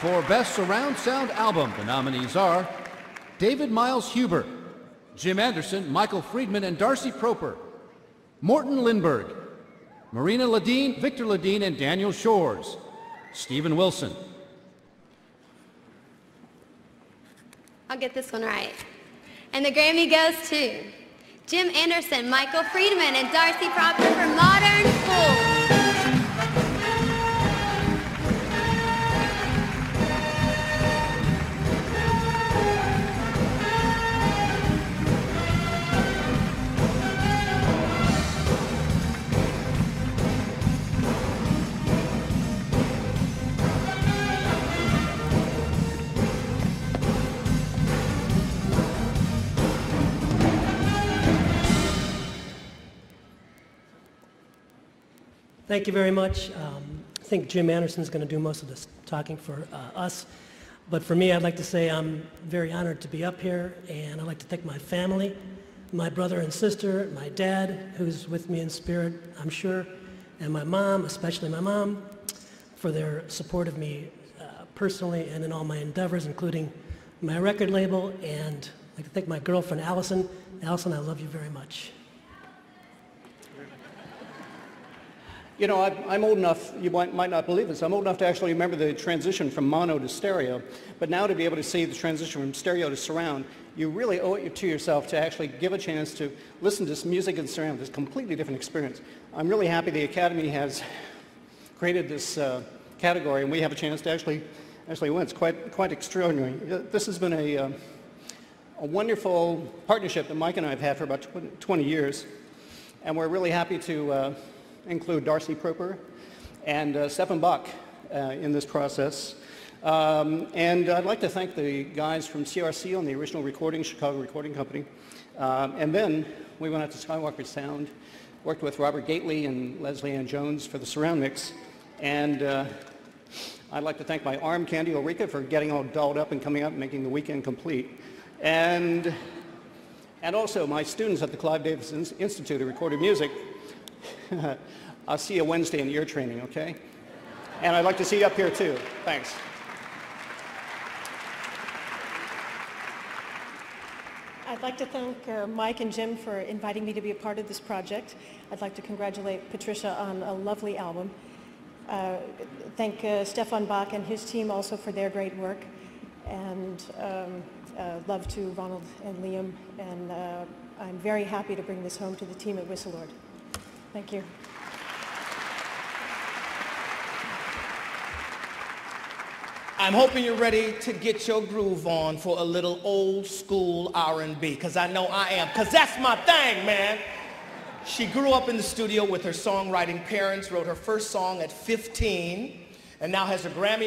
For Best Surround Sound Album, the nominees are David Miles Huber, Jim Anderson, Michael Friedman, and Darcy Proper, Morten Lindberg, Marina Ledin, Victor Ledin, and Daniel Shores, Steven Wilson. I'll get this one right. And the Grammy goes to Jim Anderson, Michael Friedman, and Darcy Proper for Modern Cool. Thank you very much. Um, I think Jim Anderson is going to do most of this talking for uh, us. But for me, I'd like to say I'm very honored to be up here, and I'd like to thank my family, my brother and sister, my dad, who's with me in spirit, I'm sure, and my mom, especially my mom, for their support of me uh, personally and in all my endeavors, including my record label. And I'd like to thank my girlfriend, Allison. Allison, I love you very much. You know, I- I'm old enough, you might not believe this, I'm old enough to actually remember the transition from mono to stereo. But now to be able to see the transition from stereo to surround, you really owe it to yourself to actually give a chance to listen to this music in surround. It's a completely different experience. I'm really happy the Academy has created this uh, category and we have a chance to actually, actually win. It's quite, quite extraordinary. Uh, This has been a, uh, a wonderful partnership that Mike and I have had for about tw- 20 years. And we're really happy to uh, include Darcy Proper and uh, Bock uh, in this process. Um, and I'd like to thank the guys from CRC on the original recording, Chicago Recording Company. Um, and then we went out to Skywalker Sound, worked with Robert Gatley and Leslie Ann Jones for the surround mix. And uh, I'd like to thank my arm, Candy Ulrike, for getting all dolled up and coming up and making the weekend complete. And, and also my students at the Clive Davis Institute of Recorded Music. I'll see you Wednesday in ear training, okay? And I'd like to see you up here too. Thanks. I'd like to thank uh, Mike and Jim for inviting me to be a part of this project. I'd like to congratulate Patricia on a lovely album. Uh, Thank uh, Stefan Bock and his team also for their great work. And um, uh, love to Ronald and Liam. And uh, I'm very happy to bring this home to the team at Wisseloord. Thank you. I'm hoping you're ready to get your groove on for a little old school R&B, because I know I am, because that's my thing, man. She grew up in the studio with her songwriting parents, wrote her first song at 15, and now has a Grammy